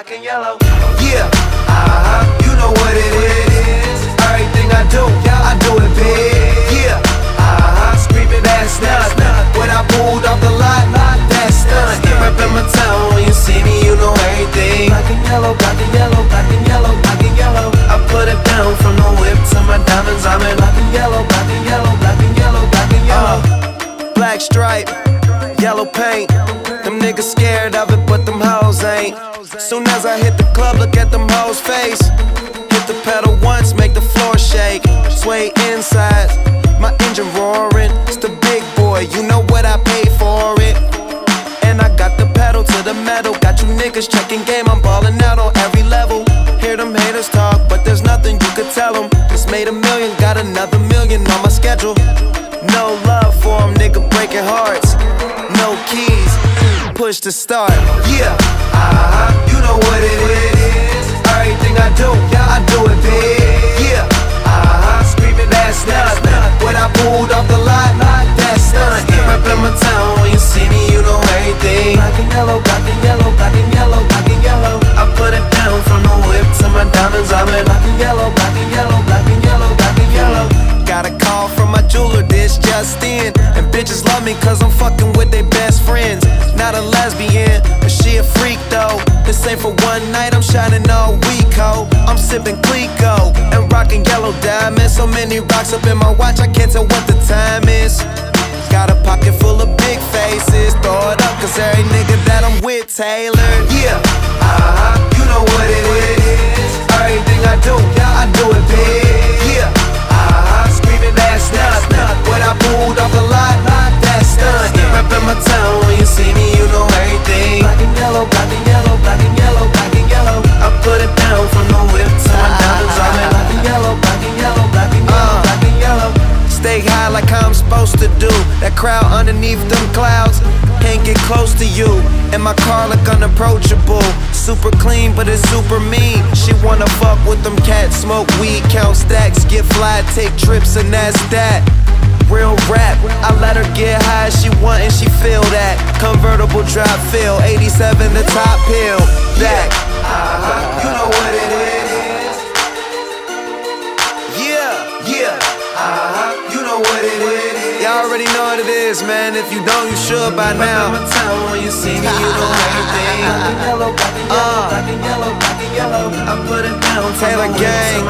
black and yellow. Yeah, uh-huh, you know what it is. Everything I do, I do it big. Yeah, uh-huh, screaming ass nuts. When I pulled off the lot, that's done. Reppin' my town, when you see me, you know everything. Black and yellow, black and yellow, black and yellow, black and yellow. I put it down from the whip to my diamonds. I'm in black and yellow, black and yellow, black and yellow, black and yellow. Uh, black stripe, yellow paint. Them niggas scared of it, but them hoes ain't. Soon as I hit the club, look at them hoes' face. Hit the pedal once, make the floor shake. Sway inside, my engine roaring. It's the big boy, you know what I paid for it. And I got the pedal to the metal. Got you niggas checking game, I'm balling out on every level. Hear them haters talk, but there's nothing you could tell them. Just made a million, got another million on my schedule. No love for them, nigga breaking hearts. Push to start. Yeah, uh-huh, you know what it is. Everything I do, this just in. And bitches love me cause I'm fucking with their best friends. Not a lesbian, but she a freak though. This ain't for one night, I'm shining all week, ho. I'm sipping Clico and rocking yellow diamonds. So many rocks up in my watch, I can't tell what the time is. Got a pocket full of big faces, throw it up, cause every nigga that I'm with Taylor. Yeah, uh-huh, you know what it is. Everything I do, I do it big. Crowd underneath them clouds can't get close to you. And my car look unapproachable. Super clean, but it's super mean. She wanna fuck with them cats, smoke weed, count stacks, get fly, take trips, and that's that. Real rap, I let her get high as she want and she feel that. Convertible drop feel, 87 the top hill. Back. Already know what it is, man. If you don't, you should by now. Remember town when you see me, you know everything. Black and yellow, yellow, black yellow, yellow. I put it down Taylor gang.